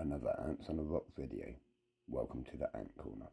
another Ants on a Rock video. Welcome to the Ant Corner.